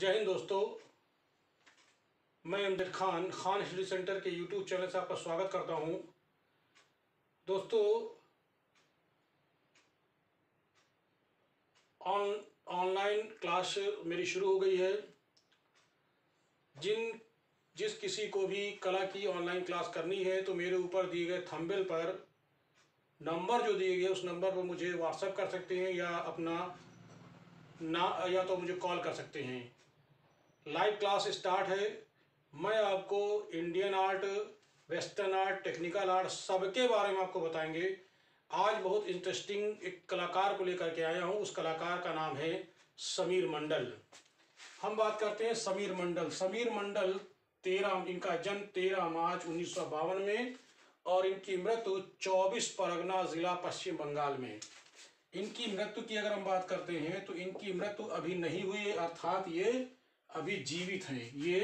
जय हिंद दोस्तों। मैं अमजद खान खान स्टडी सेंटर के यूट्यूब चैनल से आपका स्वागत करता हूँ। दोस्तों, ऑन, ऑनलाइन क्लास मेरी शुरू हो गई है। जिन, जिस किसी को भी कला की ऑनलाइन क्लास करनी है तो मेरे ऊपर दिए गए थंबनेल पर नंबर जो दिए गए उस नंबर पर मुझे व्हाट्सएप कर सकते हैं या अपना ना, या तो मुझे कॉल कर सकते हैं। लाइव क्लास स्टार्ट है। मैं आपको Indian art, western art, technical art सबके बारे में आपको बताएँगे। आज बहुत इंटरेस्टिंग एक कलाकार को लेकर के आया हूँ। उस कलाकार का नाम है समीर मंडल। हम बात करते हैं समीर मंडल। समीर मंडल तेरह, इनका जन्म तेरह मार्च उन्नीस सौ बावन में और इनकी मृत्यु चौबीस परगना जिला पश्चिम बंगाल में। इनकी मृत्यु की अगर हम बात करते हैं तो इनकी मृत्यु अभी नहीं हुई, अर्थात ये अभी जीवित हैं, ये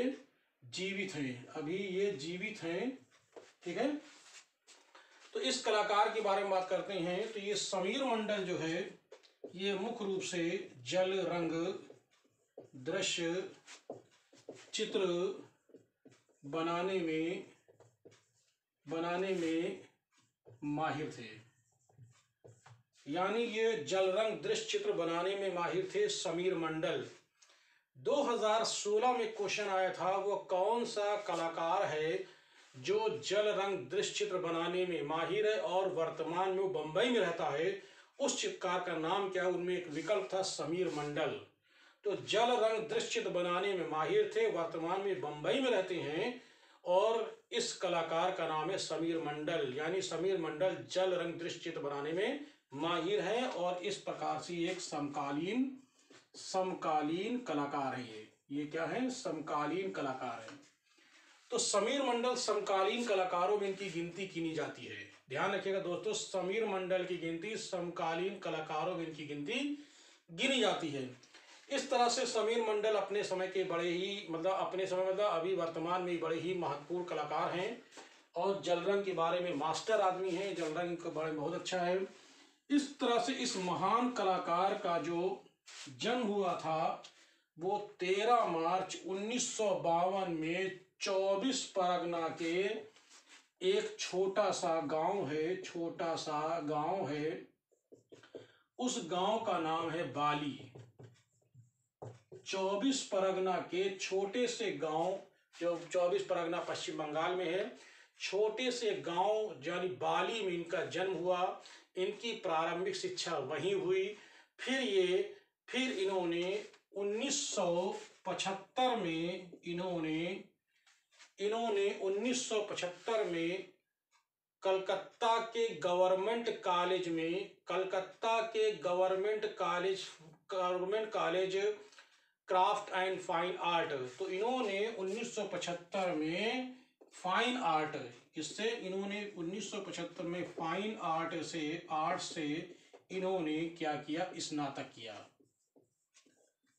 जीवित हैं, अभी ये जीवित हैं, ठीक है? तो इस कलाकार के बारे में बात करते हैं तो ये समीर मंडल जो है, ये मुख्य रूप से जल, रंग, दृश्य, चित्र बनाने में बनाने में माहिर थे। यानी ये जल, रंग, दृश्य, चित्र बनाने में माहिर थे समीर मंडल। 2016 में क्वेश्चन आया था, वो कौन सा कलाकार है जो जल रंग दृश्य चित्र बनाने में माहिर है और वर्तमान में वो बंबई में रहता है? उस चित्रकार का नाम क्या उनमें एक विकल्प था समीर मंडल। तो जल रंग दृश्य चित्र बनाने में माहिर थे, वर्तमान में बंबई में रहते हैं और इस कलाकार का नाम है समीर मंडल। यानी समीर मंडल जल रंग दृश्य चित्र बनाने में माहिर है और इस प्रकार से एक समकालीन समकालीन कलाकार है ये। ये क्या है? समकालीन कलाकार है। तो समीर मंडल समकालीन कलाकारों में इनकी गिनती की जाती है। ध्यान रखिएगा दोस्तों, समीर मंडल की गिनती, समकालीन कलाकारों में इनकी गिनती गिनी जाती है। इस तरह से समीर मंडल अपने समय के बड़े ही मतलब अपने समय मतलब अभी वर्तमान में बड़े ही महत्वपूर्ण कलाकार हैं और जलरंग के बारे में मास्टर आदमी हैं। जलरंग के बारे में बहुत अच्छा है। इस तरह से इस महान कलाकार का जो जन्म हुआ था, वो 13 मार्च उन्नीस सौ बावन में 24 परगना के एक छोटा सा गाँव है, छोटा सा गाँव है। उस गाँव का नाम है बाली। 24 परगना के छोटे से गाँव, जो 24 परगना पश्चिम बंगाल में है, छोटे से गाँव, यानी बाली में इनका जन्म हुआ। इनकी प्रारंभिक शिक्षा वहीं हुई। फिर ये फिर इन्होंने 1975 में इन्होंने इन्होंने 1975 में कलकत्ता के गवर्नमेंट कॉलेज में, कलकत्ता के government college government college craft and fine art. तो इन्होंने 1975 में फाइन आर्ट, इससे इन्होंने 1975 में फाइन आर्ट से आर्ट से इन्होंने क्या किया? स्नातक किया।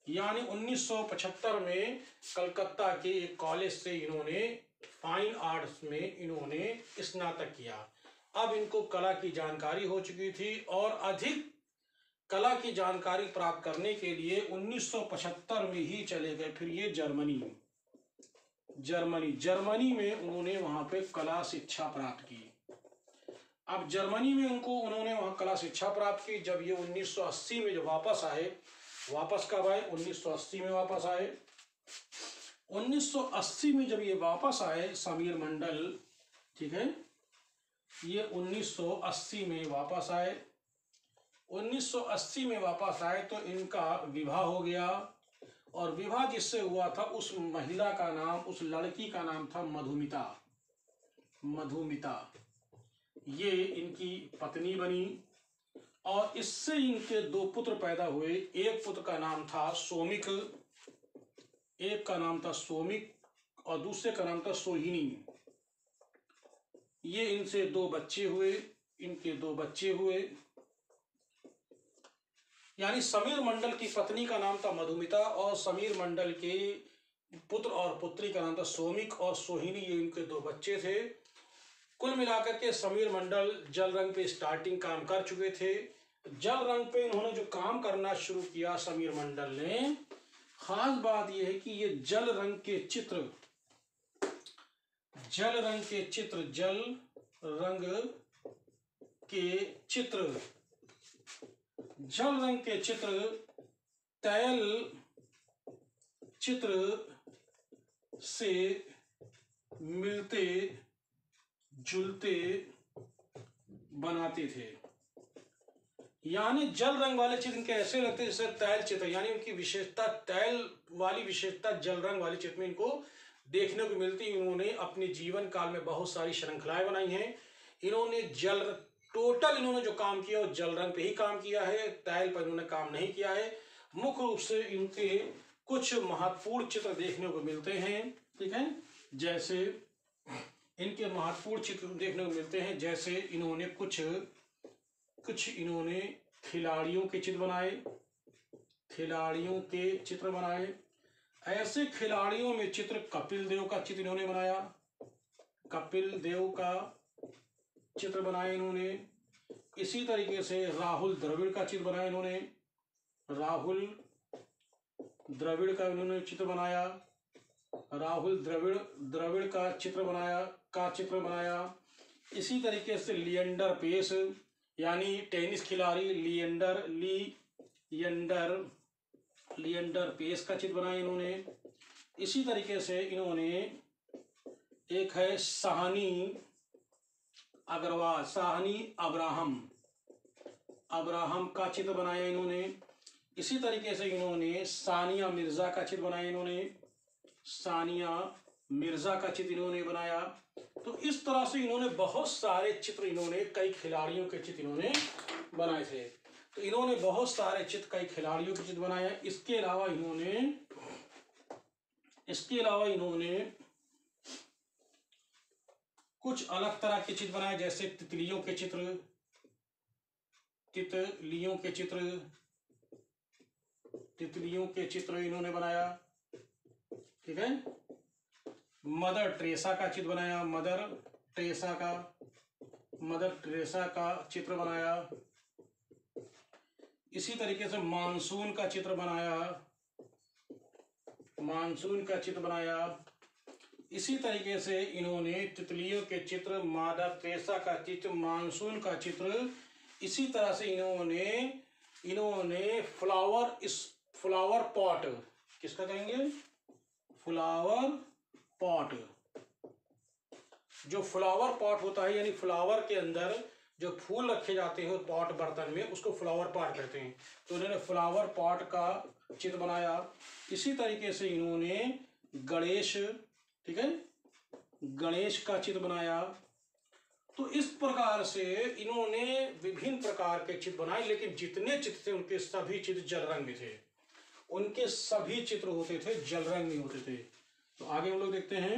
यानी 1975 में कलकत्ता के एक कॉलेज से इन्होंने फाइन आर्ट्स में इन्होंने स्नातक किया। अब इनको कला की जानकारी हो चुकी थी और अधिक कला की जानकारी प्राप्त करने के लिए 1975 में ही चले गए, फिर ये जर्मनी। जर्मनी। जर्मनी में उन्होंने वहाँ पे कला शिक्षा प्राप्त की। अब जर्मनी में उनको उन्होंने वहाँ कला शिक्षा प्राप्त की। जब ये 1980 में जब वापस आए वापस कब आए? 1980 में वापस आए। 1980 में जब ये वापस आए, समीर मंडल, ठीक है, ये 1980 में वापस आए। 1980 में वापस आए तो इनका विवाह हो गया। और विवाह जिससे हुआ था, उस महिला का नाम, उस लड़की का नाम था मधुमिता। मधुमिता। ये इनकी पत्नी बनी। और इससे इनके दो पुत्र पैदा हुए। एक पुत्र का नाम था सोमिक, एक का नाम था सोमिक और दूसरे का नाम था सोहिनी। ये इनसे दो बच्चे हुए, इनके दो बच्चे हुए। यानी समीर मंडल की पत्नी का नाम था मधुमिता और समीर मंडल के पुत्र और पुत्री का नाम था सोमिक और सोहिनी, ये इनके दो बच्चे थे। कुल मिलाकर के समीर मंडल जल रंग पे स्टार्टिंग काम कर चुके थे। जल रंग पे इन्होंने जो काम करना शुरू किया समीर मंडल ने, खास बात यह है कि ये जल रंग के चित्र, जल रंग के चित्र, जल रंग के चित्र, जल रंग के चित्र, तैल चित्र से मिलते जुलते बनाते थे। यानी जल रंग वाले चित्र इनके ऐसे लगते जैसे तैल चित्र यानी उनकी विशेषता, तैल वाली विशेषता जल रंग वाले चित्र में इनको देखने को मिलती इन्होंने अपने जीवन काल में बहुत सारी श्रृंखलाएँ बनाई हैं। इन्होंने जल टोटल इन्होंने जो काम किया, वो जल रंग पे ही काम किया है। तैल पर इन्होंने काम नहीं किया है। मुख्य रूप से इनके कुछ महत्वपूर्ण चित्र देखने को मिलते हैं। ठीक है? जैसे इनके महत्वपूर्ण चित्र देखने को मिलते हैं। जैसे इन्होंने कुछ कुछ इन्होंने खिलाड़ियों के चित्र बनाए, खिलाड़ियों के चित्र बनाए। ऐसे खिलाड़ियों में चित्र कपिल देव का चित्र इन्होंने बनाया। कपिल देव का चित्र बनाया इन्होंने। इसी तरीके से राहुल द्रविड़ का चित्र बनाया इन्होंने। राहुल द्रविड़ का इन्होंने चित्र बनाया। राहुल द्रविड़ द्रविड़ का चित्र बनाया, का चित्र बनाया। इसी तरीके से लियंडर पेस, यानी टेनिस खिलाड़ी लियंडर ली यंडर लियंडर पेस का चित्र बनाया इन्होंने। इसी तरीके से इन्होंने एक है साहनी अग्रवाल, साहनी अब्राहम अब्राहम का चित्र बनाया इन्होंने। इसी तरीके से इन्होंने सानिया मिर्ज़ा का चित्र बनाया इन्होंने। सानिया, मिर्ज़ा का चित्र इन्होंने बनाया। तो इस तरह से इन्होंने बहुत सारे चित्र इन्होंने, कई खिलाड़ियों के चित्र इन्होंने बनाए थे। तो इन्होंने बहुत सारे चित्र, कई खिलाड़ियों के चित्र बनाया इसके अलावा इन्होंने, इसके अलावा इन्होंने कुछ अलग तरह के चित्र बनाए, जैसे तितलियों के चित्र, तितलियों के चित्र, तितलियों के चित्र इन्होंने बनाया। ठीक है? मदर ट्रेसा का चित्र बनाया मदर ट्रेसा का मदर ट्रेसा का चित्र बनाया। इसी तरीके से मानसून का चित्र बनाया। मानसून का चित्र बनाया। इसी तरीके से इन्होंने तितलियों के चित्र मदर ट्रेसा का चित्र, मानसून का चित्र, इसी तरह से इन्होंने इन्होंने फ्लावर इस फ्लावर पॉट किसका कहेंगे? फ्लावर पॉट जो फ्लावर पॉट होता है, यानी फ्लावर के अंदर जो फूल रखे जाते हैं पॉट बर्तन में, उसको फ्लावर पॉट कहते हैं। तो उन्होंने फ्लावर पॉट का चित्र बनाया। इसी तरीके से इन्होंने गणेश, ठीक है, गणेश का चित्र बनाया। तो इस प्रकार से इन्होंने विभिन्न प्रकार के चित्र बनाए, लेकिन जितने चित्र थे, उनके सभी चित्र जल रंग में थे। उनके सभी चित्र होते थे जल रंग में होते थे। तो आगे हम लोग देखते हैं।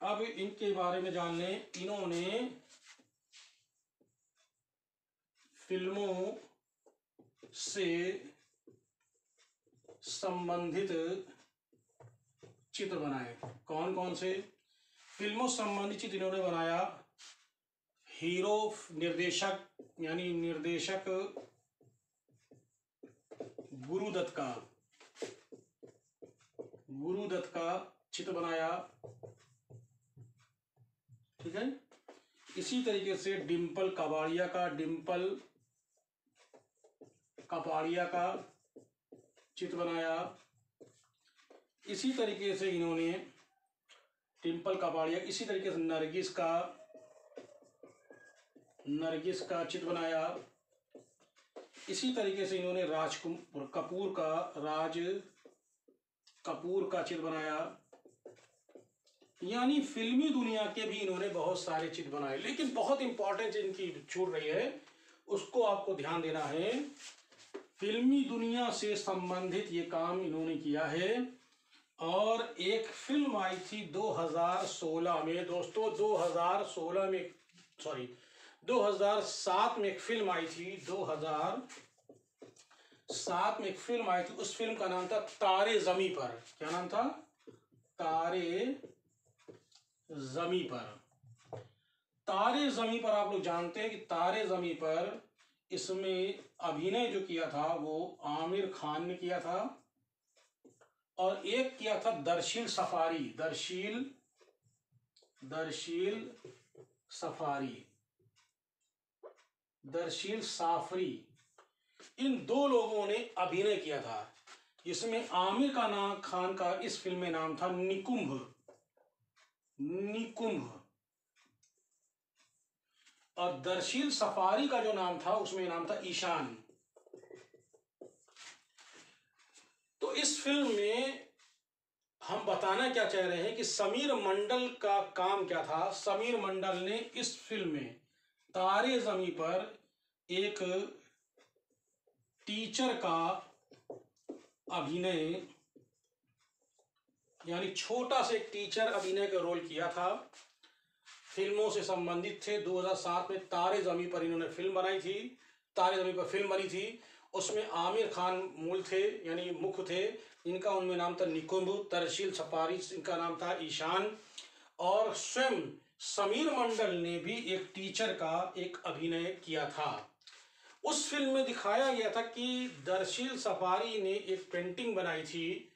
अब इनके बारे में जान लें इन्होंने फ़िल्मों से संबंधित चित्र बनाए। कौन कौन से? फ़िल्मों संबंधित चित्र इन्होंने बनाया। हीरो निर्देशक, यानी निर्देशक गुरुदत्त का गुरुदत्त का चित्र बनाया। ठीक है? इसी तरीके से डिम्पल कबाड़िया का डिम्पल कपाड़िया का चित्र बनाया। इसी तरीके से इन्होंने डिम्पल कपाड़िया, इसी तरीके से नरगिस का नरगिस का चित्र बनाया। इसी तरीके से इन्होंने राज कपूर का राज, कपूर का चित्र बनाया। यानी फिल्मी दुनिया के भी इन्होंने बहुत सारे चित्र बनाए, लेकिन बहुत इंपॉर्टेंट इनकी छूट रही है, उसको आपको ध्यान देना है। फिल्मी दुनिया से संबंधित ये काम इन्होंने किया है, और एक फ़िल्म आई थी 2016 में। दोस्तों 2016 में सॉरी 2007 में एक फ़िल्म आई थी 2007 में एक फ़िल्म आई थी, उस फ़िल्म का नाम था तारे जमी पर। क्या नाम था? तारे जमी पर। तारे जमी पर आप लोग जानते हैं कि तारे जमी पर इसमें अभिनय जो किया था, वो आमिर खान ने किया था और एक किया था दर्शील सफारी, दर्शील दर्शील सफारी। दर्शील साफरी। इन दो लोगों ने अभिनय किया था, जिसमें आमिर का नाम खान का इस फ़िल्म में नाम था निकुंभ। निकुंभ। और दर्शील सफारी का जो नाम था, उसमें नाम था ईशान। तो इस फ़िल्म में हम बताना क्या चाह रहे हैं कि समीर मंडल का काम क्या था? समीर मंडल ने इस फ़िल्म में तारे जमी पर एक टीचर का अभिनय, यानी छोटा से टीचर अभिनय का रोल किया था। फ़िल्मों से संबंधित थे। 2007 में तारे जमी पर इन्होंने फ़िल्म बनाई थी। तारे जमी पर फ़िल्म बनी थी। उसमें आमिर खान मूल थे, यानी मुख्य थे। इनका उनमें नाम था निकुंभ तरशील सफारी इनका नाम था ईशान। और स्वयं समीर मंडल ने भी एक टीचर का एक अभिनय किया था। उस फ़िल्म में दिखाया गया था कि दर्शील सफारी ने एक पेंटिंग बनाई थी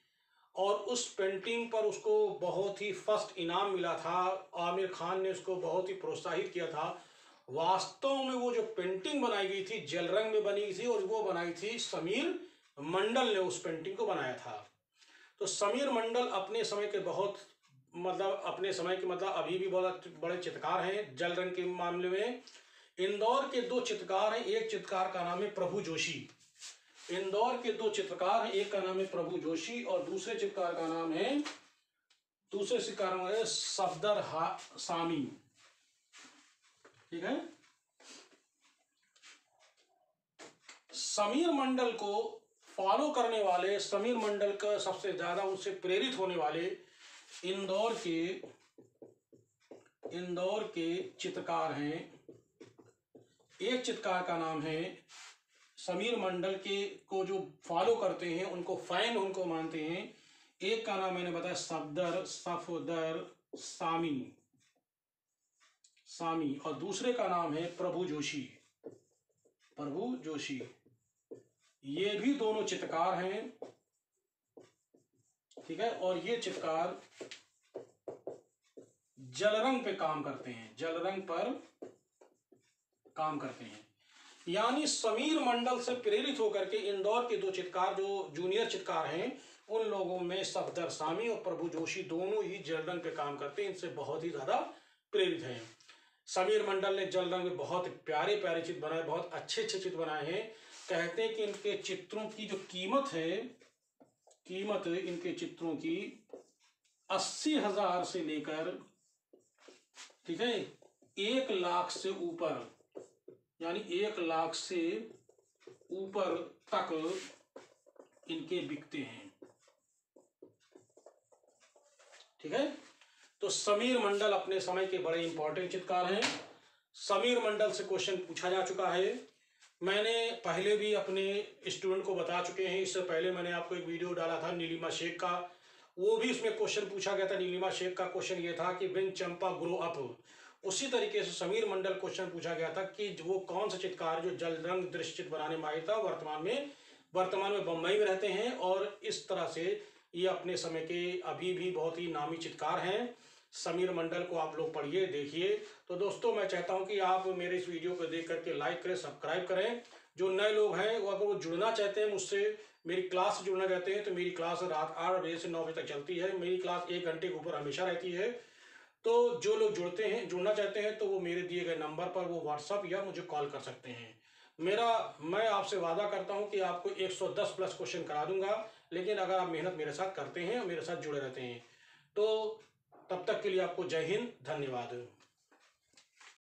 और उस पेंटिंग पर उसको बहुत ही फ़र्स्ट इनाम मिला था। आमिर खान ने उसको बहुत ही प्रोत्साहित किया था। वास्तव में वो जो पेंटिंग बनाई गई थी जल रंग में बनी थी और वो बनाई थी समीर मंडल ने उस पेंटिंग को बनाया था। तो समीर मंडल अपने समय के बहुत मतलब अपने समय के मतलब अभी भी बहुत बड़े चित्रकार हैं, जल रंग के मामले में। इंदौर के दो चित्रकार हैं, एक चित्रकार का नाम है प्रभु जोशी। इंदौर के दो चित्रकार हैं, एक का नाम है प्रभु जोशी और दूसरे चित्रकार का नाम है, दूसरे चित्रकार है सफदर सामी। ठीक है? समीर मंडल को फॉलो करने वाले, समीर मंडल का सबसे ज़्यादा उनसे प्रेरित होने वाले इंदौर के इंदौर के चित्रकार हैं। एक चित्रकार का नाम है समीर मंडल के, को जो फॉलो करते हैं, उनको फ़ैन उनको मानते हैं। एक का नाम मैंने बताया, सफदर सफदर, सामी। सामी। और दूसरे का नाम है प्रभु जोशी। प्रभु जोशी। ये भी दोनों चित्रकार हैं। ठीक है? और ये चित्रकार जलरंग पे काम करते हैं। जलरंग पर काम करते हैं। यानी समीर मंडल से प्रेरित होकर के इंदौर के दो चित्रकार जो जूनियर चित्रकार हैं, उन लोगों में सफदर सामी और प्रभु जोशी दोनों ही जलरंग पे काम करते हैं। इनसे बहुत ही ज़्यादा प्रेरित हैं। समीर मंडल ने जलरंग में बहुत प्यारे प्यारे चित्र बनाए, बहुत अच्छे अच्छे चित्र बनाए हैं। कहते हैं कि इनके चित्रों की जो कीमत है कीमत इनके चित्रों की अस्सी हज़ार से लेकर, ठीक है, एक लाख से ऊपर, यानी एक लाख से ऊपर तक इनके बिकते हैं। ठीक है? तो समीर मंडल अपने समय के बड़े इंपॉर्टेंट चित्रकार हैं। समीर मंडल से क्वेश्चन पूछा जा चुका है। मैंने पहले भी अपने स्टूडेंट को बता चुके हैं, इससे पहले मैंने आपको एक वीडियो डाला था नीलिमा शेख का। वो भी उसमें क्वेश्चन पूछा गया था, नीलिमा शेख का क्वेश्चन ये था कि बिन चंपा ग्रो अप उसी तरीके से समीर मंडल क्वेश्चन पूछा गया था कि, वो कौन सा चित्रकार जो जल रंग दृश्य बनाने में आया था, वर्तमान में वर्तमान में बम्बई में रहते हैं? और इस तरह से ये अपने समय के अभी भी बहुत ही नामी चित्रकार हैं। समीर मंडल को आप लोग पढ़िए, देखिए। तो दोस्तों, मैं चाहता हूँ कि आप मेरे इस वीडियो को देख करके लाइक करें सब्सक्राइब करें। जो नए लोग हैं, वो अगर वो जुड़ना चाहते हैं मुझसे, मेरी क्लास से जुड़ना चाहते हैं तो मेरी क्लास रात आठ बजे से नौ बजे तक चलती है। मेरी क्लास एक घंटे के ऊपर हमेशा रहती है। तो जो लोग जुड़ते हैं, जुड़ना चाहते हैं तो वो मेरे दिए गए नंबर पर वो व्हाट्सअप या मुझे कॉल कर सकते हैं। मेरा, मैं आपसे वादा करता हूँ कि आपको 110 प्लस क्वेश्चन करा दूँगा, लेकिन अगर आप मेहनत मेरे साथ करते हैं और मेरे साथ जुड़े रहते हैं तो तब तक के लिए आपको जय हिंद धन्यवाद।